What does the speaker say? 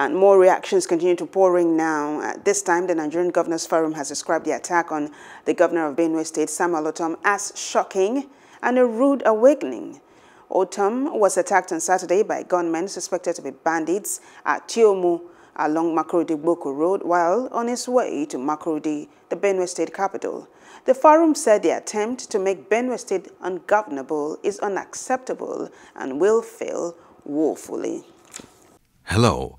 And more reactions continue to pour in now. At this time, the Nigerian Governors Forum has described the attack on the governor of Benue State, Samuel Ortom, as shocking and a rude awakening. Ortom was attacked on Saturday by gunmen suspected to be bandits at Tyomu along Makurdi-Gboko Road while on his way to Makurdi, the Benue State capital. The forum said the attempt to make Benue State ungovernable is unacceptable and will fail woefully. Hello,